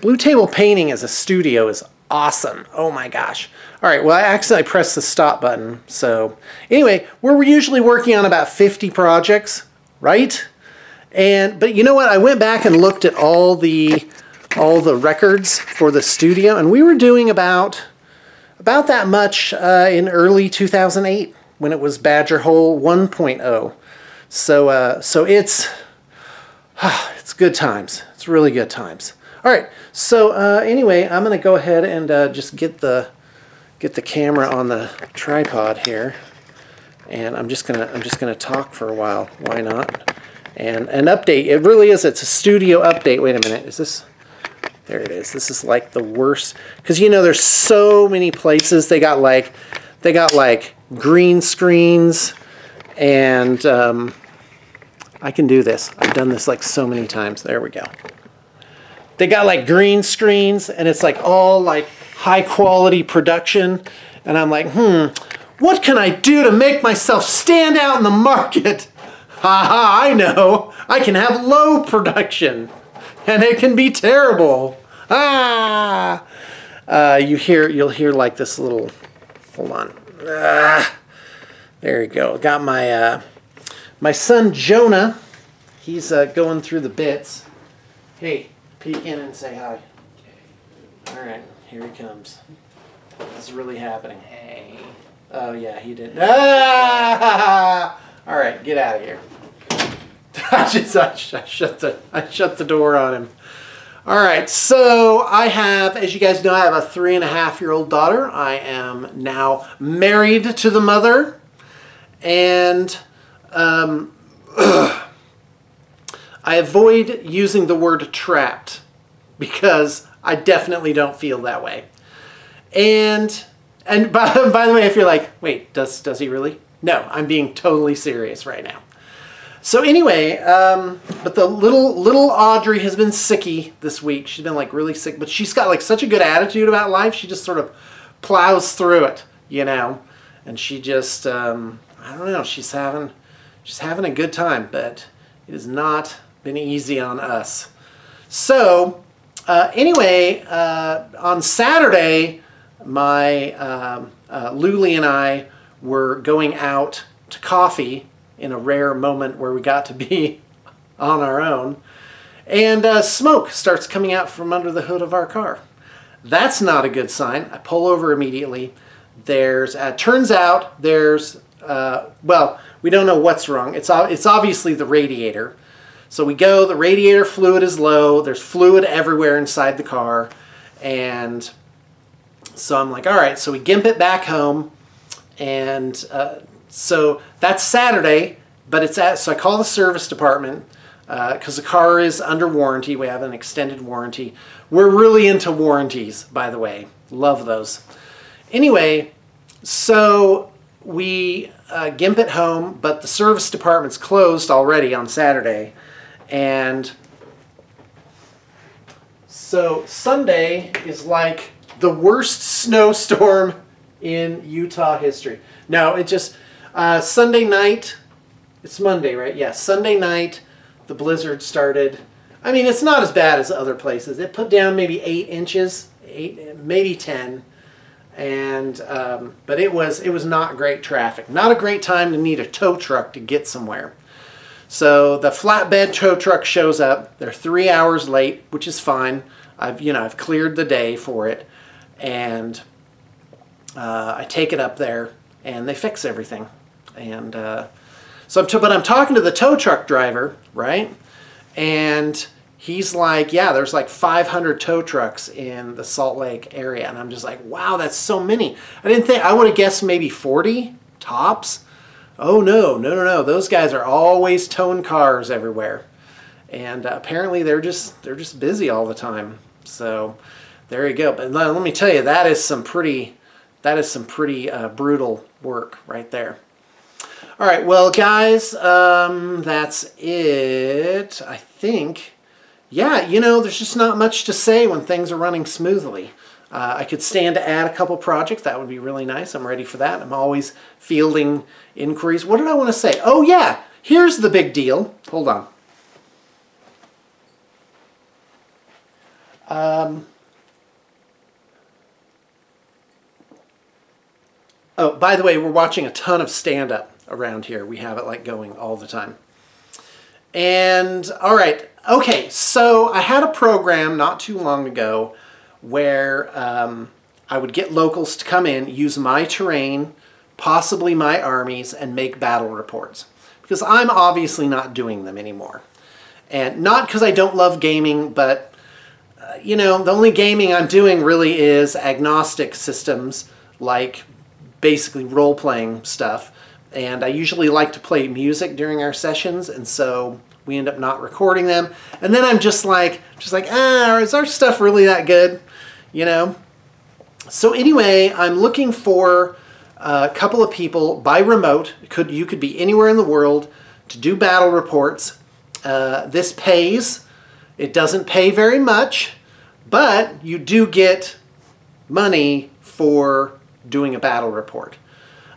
Blue Table Painting as a studio is awesome. Oh my gosh. All right, well, I accidentally pressed the stop button. So anyway, we're usually working on about 50 projects, right? And, but you know what? I went back and looked at all the, all the records for the studio and we were doing about, about that much uh, in early 2008 when it was Badger Hole 1.0. So, uh, so it's, it's good times. It's really good times. All right, so uh, anyway, I'm gonna go ahead and uh, just get the get the camera on the tripod here, and I'm just gonna I'm just gonna talk for a while. Why not? And an update. It really is. It's a studio update. Wait a minute. Is this? There it is. This is like the worst because you know there's so many places they got like they got like green screens and um, I can do this. I've done this like so many times. There we go. They got like green screens and it's like all like high quality production. And I'm like, hmm, what can I do to make myself stand out in the market? Ha ha, I know. I can have low production and it can be terrible. Ah! Uh, you hear, you'll hear like this little, hold on. Ah, there you go. Got my, uh, my son Jonah. He's uh, going through the bits. Hey, Peek in and say hi. All right, here he comes. This is really happening. Hey. Oh yeah, he did. Ah! All right, get out of here. I just I, I shut the I shut the door on him. All right, so I have, as you guys know, I have a three and a half year old daughter. I am now married to the mother, and um, I avoid using the word trapped because I definitely don't feel that way. And and by, by the way, if you're like, wait, does does he really? No, I'm being totally serious right now. So anyway, um, but the little little Audrey has been sicky this week. She's been like really sick, but she's got like such a good attitude about life. She just sort of plows through it, you know. And she just, um, I don't know, she's having she's having a good time, but it is not been easy on us. So uh, anyway, uh, on Saturday, my um, uh, Luli and I were going out to coffee in a rare moment where we got to be on our own, and uh, smoke starts coming out from under the hood of our car. That's not a good sign. I pull over immediately. There's, uh, turns out there's, well, we don't know what's wrong. It's, it's obviously the radiator. So we go, the radiator fluid is low, there's fluid everywhere inside the car, and so I'm like, all right, so we gimp it back home, and uh, so that's Saturday, but it's at, so I call the service department, because uh, the car is under warranty, we have an extended warranty. We're really into warranties, by the way, love those. Anyway, so we uh, gimp it home, but the service department's closed already on Saturday. And so Sunday is like the worst snowstorm in Utah history. No, it just, uh, Sunday night, it's Monday, right? Yeah, Sunday night, the blizzard started. I mean, it's not as bad as other places. It put down maybe eight inches, eight, maybe 10. And, um, but it was, it was not great traffic. Not a great time to need a tow truck to get somewhere. So the flatbed tow truck shows up. They're three hours late, which is fine. I've you know I've cleared the day for it, and uh, I take it up there, and they fix everything. And uh, so, I'm but I'm talking to the tow truck driver, right? And he's like, yeah, there's like 500 tow trucks in the Salt Lake area, and I'm just like, wow, that's so many. I didn't think I would have guessed maybe 40 tops. Oh no, no, no, no. Those guys are always towing cars everywhere. And uh, apparently they're just they're just busy all the time. So there you go. But let me tell you, that is some pretty that is some pretty uh, brutal work right there. All right, well, guys, um, that's it. I think, yeah, you know, there's just not much to say when things are running smoothly. Uh, I could stand to add a couple projects. That would be really nice. I'm ready for that. I'm always fielding inquiries. What did I want to say? Oh, yeah. Here's the big deal. Hold on. Um, oh, by the way, we're watching a ton of stand-up around here. We have it like going all the time. And all right, okay, so I had a program not too long ago where um, I would get locals to come in, use my terrain, possibly my armies, and make battle reports. Because I'm obviously not doing them anymore. And not because I don't love gaming, but uh, you know, the only gaming I'm doing really is agnostic systems like basically role-playing stuff and I usually like to play music during our sessions, and so we end up not recording them. And then I'm just like, just like, ah, is our stuff really that good? You know? So anyway, I'm looking for a couple of people by remote. Could You could be anywhere in the world to do battle reports. Uh, this pays. It doesn't pay very much, but you do get money for doing a battle report.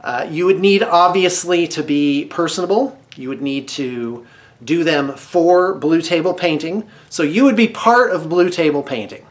Uh, you would need obviously to be personable. You would need to do them for Blue Table Painting. So you would be part of Blue Table Painting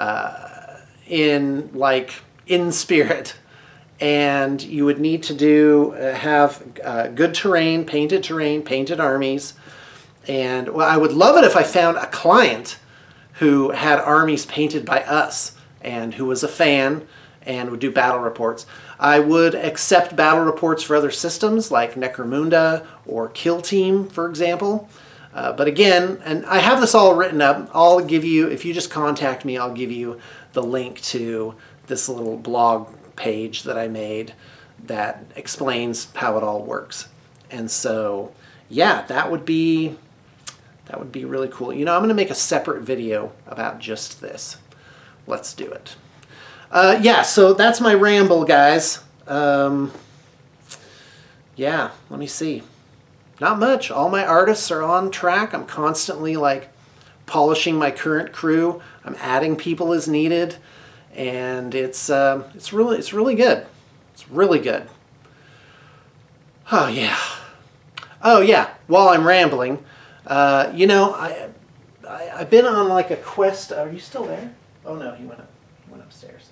uh, in like in spirit. And you would need to do uh, have uh, good terrain, painted terrain, painted armies. And well, I would love it if I found a client who had armies painted by us and who was a fan and would do battle reports. I would accept battle reports for other systems like Necromunda or Kill Team, for example. Uh, but again, and I have this all written up. I'll give you, if you just contact me, I'll give you the link to this little blog page that I made that explains how it all works. And so, yeah, that would be that would be really cool. You know, I'm going to make a separate video about just this. Let's do it. Uh, yeah, so that's my ramble, guys. Um, yeah, let me see. Not much. All my artists are on track. I'm constantly like polishing my current crew. I'm adding people as needed, and it's uh, it's really it's really good. It's really good. Oh yeah. Oh yeah. While I'm rambling, uh, you know I, I I've been on like a quest. Are you still there? Oh no, he went up. He went upstairs.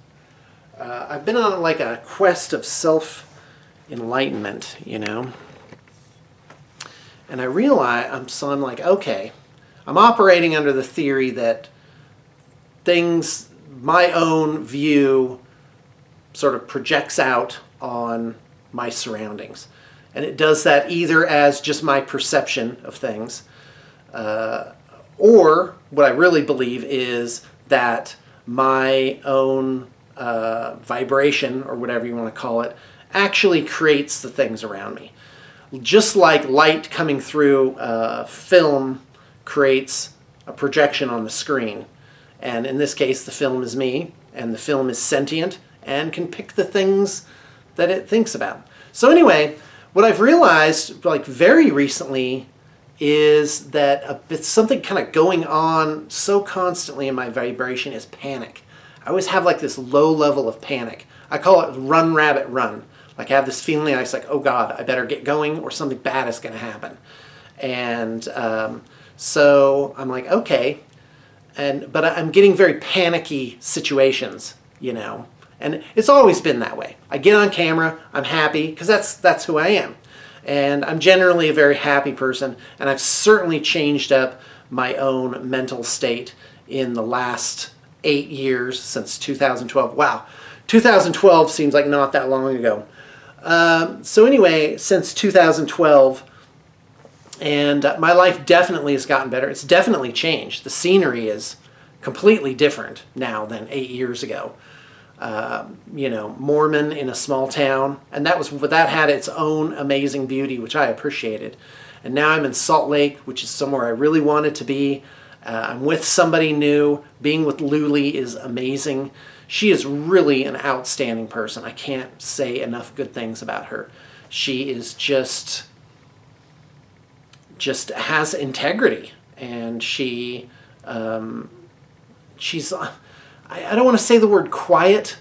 Uh, I've been on like a quest of self-enlightenment, you know. And I realize, I'm, so I'm like, okay, I'm operating under the theory that things, my own view sort of projects out on my surroundings. And it does that either as just my perception of things, uh, or what I really believe is that my own uh, vibration, or whatever you want to call it, actually creates the things around me. Just like light coming through film creates a projection on the screen. And in this case, the film is me, and the film is sentient and can pick the things that it thinks about. So anyway, what I've realized, like very recently, is that a, something kind of going on so constantly in my vibration is panic. I always have like this low level of panic. I call it run rabbit run. Like I have this feeling I was like, oh God, I better get going or something bad is going to happen. And um, so I'm like, okay. And, but I'm getting very panicky situations, you know. And it's always been that way. I get on camera, I'm happy, because that's, that's who I am. And I'm generally a very happy person, and I've certainly changed up my own mental state in the last eight years since 2012. Wow, 2012 seems like not that long ago. Um, so anyway, since 2012, and uh, my life definitely has gotten better. It's definitely changed. The scenery is completely different now than eight years ago. Uh, you know, Mormon in a small town, and that was that had its own amazing beauty, which I appreciated. And now I'm in Salt Lake, which is somewhere I really wanted to be. Uh, I'm with somebody new. Being with Luli is amazing. She is really an outstanding person. I can't say enough good things about her. She is just just has integrity and she um, she's I, I don't want to say the word quiet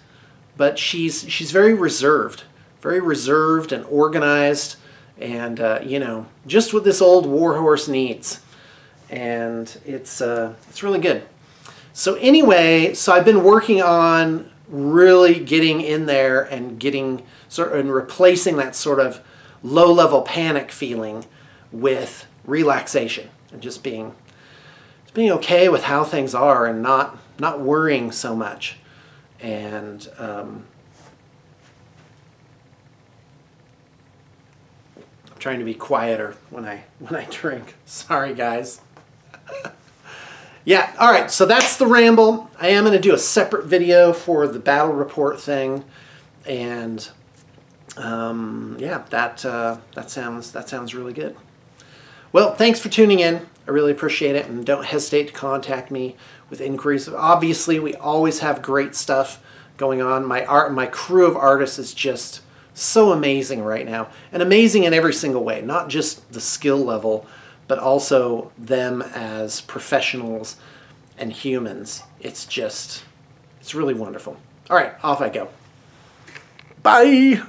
but she's she's very reserved very reserved and organized and uh, you know just what this old warhorse needs and it's uh, it's really good. So anyway, so I've been working on really getting in there and getting sort of and replacing that sort of low level panic feeling with relaxation and just being just being okay with how things are and not not worrying so much. And um, I'm trying to be quieter when I when I drink. Sorry guys yeah, all right, so that's the ramble. I am going to do a separate video for the battle report thing, and um, yeah, that uh, that sounds that sounds really good. Well, thanks for tuning in. I really appreciate it, and don't hesitate to contact me with inquiries. Obviously, we always have great stuff going on. My art, my crew of artists is just so amazing right now, and amazing in every single way, not just the skill level but also them as professionals and humans. It's just, it's really wonderful. All right, off I go. Bye.